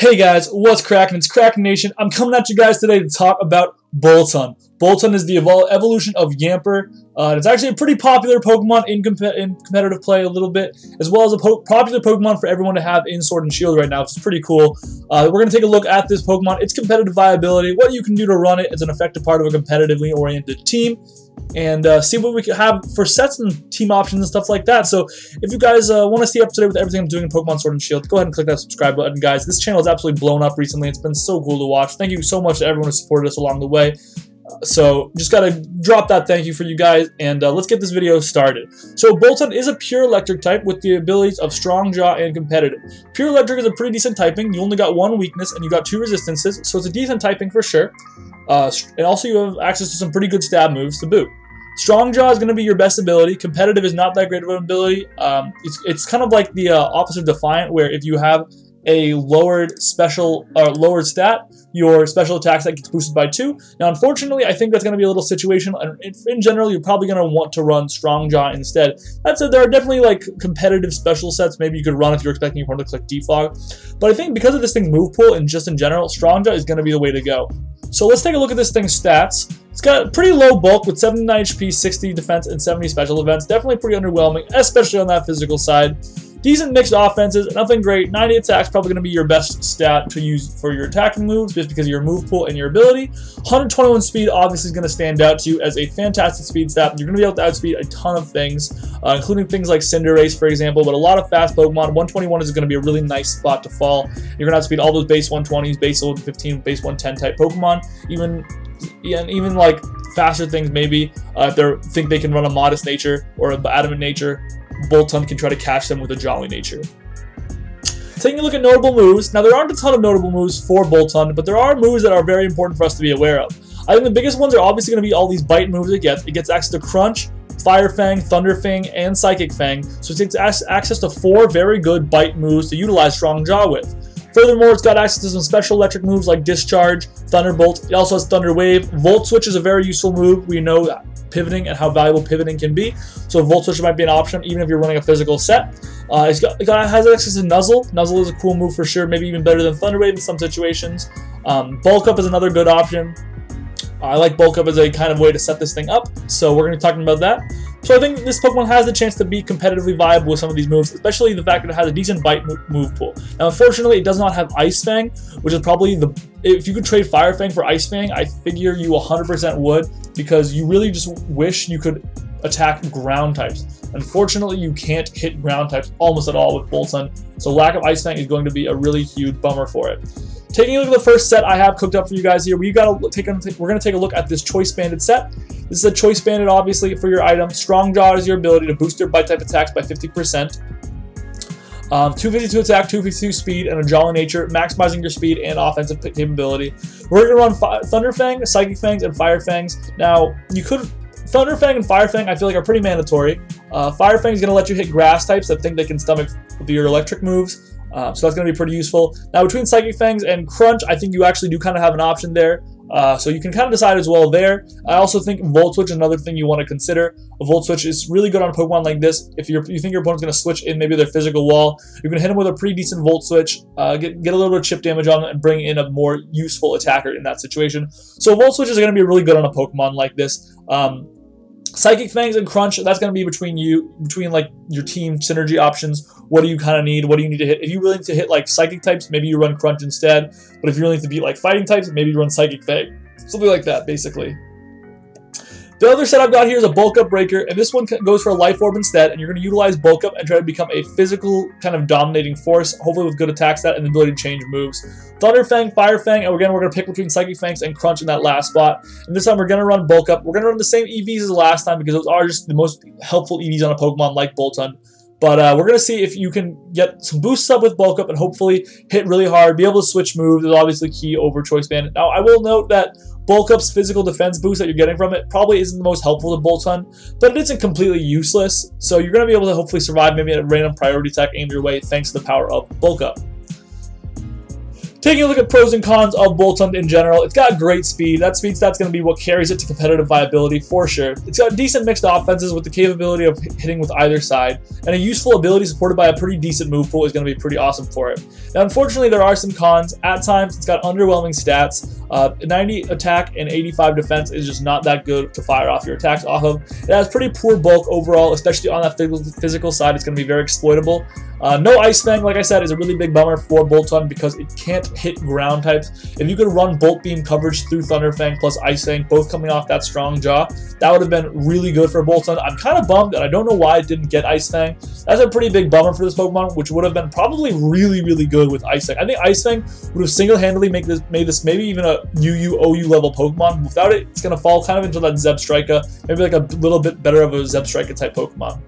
Hey guys, what's cracking? It's Krakenation. I'm coming at you guys today to talk about Boltund. Boltund is the evol evolution of Yamper. Uh, it's actually a pretty popular Pokemon in, in, competitive play a little bit, as well as a po popular Pokemon for everyone to have in Sword and Shield right now, which is pretty cool. Uh, we're going to take a look at this Pokemon, its competitive viability, what you can do to run it as an effective part of a competitively oriented team, and uh, see what we can have for sets and team options and stuff like that. So if you guys uh, want to stay up to date with everything I'm doing in Pokemon Sword and Shield, go ahead and click that subscribe button, guys. This channel has absolutely blown up recently. It's been so cool to watch. Thank you so much to everyone who supported us along the way. So just gotta drop that thank you for you guys, and uh, let's get this video started. So Boltund is a pure electric type with the abilities of strong jaw and competitive. Pure electric is a pretty decent typing. You only got one weakness and you got two resistances, so it's a decent typing for sure. Uh, and also you have access to some pretty good stab moves to boot. Strong Jaw is going to be your best ability. Competitive is not that great of an ability. Um, it's, it's kind of like the uh, opposite of Defiant, where if you have a lowered special or uh, lowered stat, your special attack that gets boosted by two. Now, unfortunately, I think that's going to be a little situational, and in general, you're probably going to want to run Strong Jaw instead. That said, there are definitely like competitive special sets maybe you could run if you're expecting your opponent to click Defog. But I think because of this thing's move pool and just in general, Strong Jaw is going to be the way to go. So let's take a look at this thing's stats. It's got pretty low bulk with 79 HP, 60 defense, and 70 special events. Definitely pretty underwhelming, especially on that physical side. Decent mixed offenses, nothing great. 90 attacks probably going to be your best stat to use for your attacking moves just because of your move pool and your ability. 121 speed obviously is going to stand out to you as a fantastic speed stat. You're going to be able to outspeed a ton of things, uh, including things like Cinderace, for example, but a lot of fast Pokemon. 121 is going to be a really nice spot to fall. You're going to outspeed all those base 120s, base 15, base 110 type Pokemon, even and even like faster things maybe uh, if they think they can run a modest nature or an adamant nature Boltund can try to catch them with a Jolly Nature. Taking a look at notable moves, now there aren't a ton of notable moves for Boltund, but there are moves that are very important for us to be aware of. I think the biggest ones are obviously going to be all these bite moves it gets. It gets access to Crunch, Fire Fang, Thunder Fang, and Psychic Fang, so it takes access to four very good bite moves to utilize Strong Jaw with. Furthermore, it's got access to some special electric moves like Discharge, Thunderbolt. It also has Thunder Wave. Volt Switch is a very useful move. We know pivoting and how valuable pivoting can be. So Volt Switch might be an option even if you're running a physical set. Uh, it's got, it has access to Nuzzle. Nuzzle is a cool move for sure, maybe even better than Thunder Wave in some situations. Um, Bulk Up is another good option. I like Bulk Up as a kind of way to set this thing up, so we're going to be talking about that. So I think this Pokemon has the chance to be competitively viable with some of these moves, especially the fact that it has a decent bite move pool. Now, unfortunately, it does not have Ice Fang, which is probably the... If you could trade Fire Fang for Ice Fang, I figure you 100% would, because you really just wish you could attack ground types. Unfortunately, you can't hit ground types almost at all with Boltund, so lack of Ice Fang is going to be a really huge bummer for it. Taking a look at the first set I have cooked up for you guys here, we got to take we're going to take a look at this Choice Banded set. This is a Choice Banded, obviously, for your item. Strong Jaw is your ability to boost your bite type attacks by 50%. Um, 252 attack, 252 speed, and a Jolly Nature, maximizing your speed and offensive capability. We're going to run Thunder Fang, Psychic Fangs, and Fire Fangs. Now, you could Thunder Fang and Fire Fang I feel like are pretty mandatory. Uh, Fire Fang is going to let you hit grass types that think they can stomach your electric moves. Uh, so that's going to be pretty useful. Now between Psychic Fangs and Crunch, I think you actually do kind of have an option there. Uh, so you can kind of decide as well there. I also think Volt Switch is another thing you want to consider. A Volt Switch is really good on a Pokemon like this. If you you think your opponent's going to switch in maybe their physical wall, you can hit them with a pretty decent Volt Switch, uh, get, get a little bit of chip damage on them, and bring in a more useful attacker in that situation. So Volt Switch is going to be really good on a Pokemon like this. Um, Psychic Fangs and Crunch, that's going to be between you, between like your team synergy options. What do you kind of need? What do you need to hit? If you really need to hit like Psychic types, maybe you run Crunch instead. But if you really need to beat like Fighting types, maybe you run Psychic Fang. Something like that, basically. The other set I've got here is a bulk up breaker, and this one goes for a life orb instead, and you're going to utilize bulk up and try to become a physical kind of dominating force, hopefully with good attack stat and the ability to change moves. Thunder Fang, Fire Fang, and again, we're going to pick between Psychic Fangs and Crunch in that last spot. And this time we're going to run bulk up. We're going to run the same EVs as last time because those are just the most helpful EVs on a Pokemon like Boltund. But uh, we're going to see if you can get some boosts up with bulk up and hopefully hit really hard. Be able to switch moves is obviously key over Choice Band. Now, I will note that bulk up's physical defense boost that you're getting from it probably isn't the most helpful to Boltund, but it isn't completely useless. So you're going to be able to hopefully survive maybe a random priority attack aimed your way thanks to the power of bulk up. Taking a look at pros and cons of Boltund in general, it's got great speed. That speed stat's going to be what carries it to competitive viability for sure. It's got decent mixed offenses with the capability of hitting with either side, and a useful ability supported by a pretty decent move pool is going to be pretty awesome for it. Now, unfortunately, there are some cons. At times, it's got underwhelming stats. Uh, 90 attack and 85 defense is just not that good to fire off your attacks off of. It has pretty poor bulk overall, especially on that physical side. It's going to be very exploitable. Uh, no Ice Fang, like I said, is a really big bummer for Boltund because it can't hit ground types. If you could run Bolt Beam coverage through Thunder Fang plus Ice Fang, both coming off that strong jaw, that would have been really good for Boltund. I'm kind of bummed, and I don't know why it didn't get Ice Fang. That's a pretty big bummer for this Pokemon, which would have been probably really, really good with Ice Fang. I think Ice Fang would have single-handedly made this, made this maybe even a UU, OU level Pokemon. Without it, it's going to fall kind of into that Zebstrika, maybe like a little bit better of a Zebstrika type Pokemon.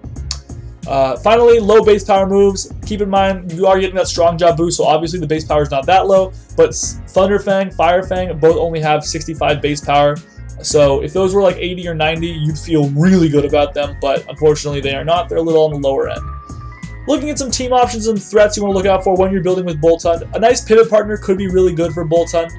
Uh, finally, low base power moves. Keep in mind, you are getting that strong jaw boost, so obviously the base power is not that low, but Thunder Fang, Fire Fang both only have 65 base power. So if those were like 80 or 90, you'd feel really good about them, but unfortunately they are not. They're a little on the lower end. Looking at some team options and threats you want to look out for when you're building with Boltund, a nice pivot partner could be really good for Boltund.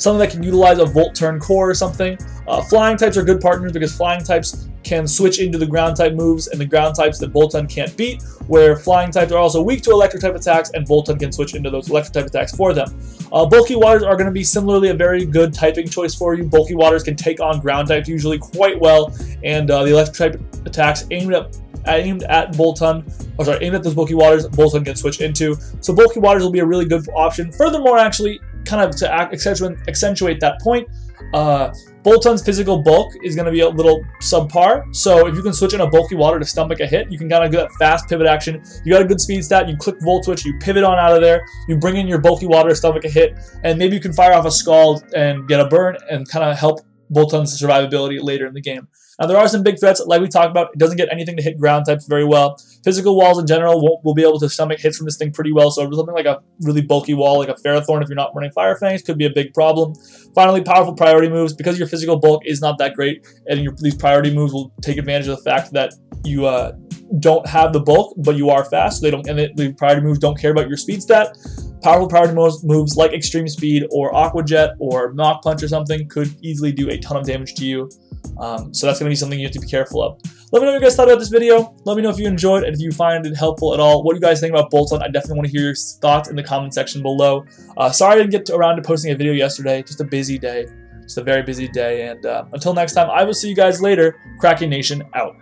Something that can utilize a Volt Turn core or something. Uh, flying types are good partners because flying types can switch into the ground type moves and the ground types that Boltund can't beat, where flying types are also weak to electric type attacks and Boltund can switch into those electric type attacks for them. Uh, bulky waters are going to be similarly a very good typing choice for you. Bulky waters can take on ground types usually quite well, and uh, the electric type attacks aimed at aimed at Boltund, or sorry, aimed at those bulky waters, Boltund can switch into. So bulky waters will be a really good option. Furthermore, actually, kind of to accentuate, accentuate that point, uh, Boltund's physical bulk is going to be a little subpar, so if you can switch in a bulky water to stomach a hit, you can kind of get that fast pivot action. You got a good speed stat, you click Volt Switch, you pivot on out of there, you bring in your bulky water to stomach a hit, and maybe you can fire off a Scald and get a burn and kind of help Boltund's survivability later in the game. Now, there are some big threats, like we talked about. It doesn't get anything to hit ground types very well. Physical walls in general will, will be able to stomach hits from this thing pretty well. So something like a really bulky wall, like a Ferrothorn, if you're not running Fire Fangs, could be a big problem. Finally, powerful priority moves. Because your physical bulk is not that great, and your, these priority moves will take advantage of the fact that you uh, don't have the bulk, but you are fast. So they don't, and the priority moves don't care about your speed stat. Powerful priority moves, moves like Extreme Speed or Aqua Jet or Mach Punch or something could easily do a ton of damage to you. Um, so that's going to be something you have to be careful of. Let me know what you guys thought about this video. Let me know if you enjoyed and if you find it helpful at all. What do you guys think about Boltund? I definitely want to hear your thoughts in the comment section below. Uh, sorry I didn't get to, around to posting a video yesterday. Just a busy day. Just a very busy day. And uh, until next time, I will see you guys later. Krakenation out.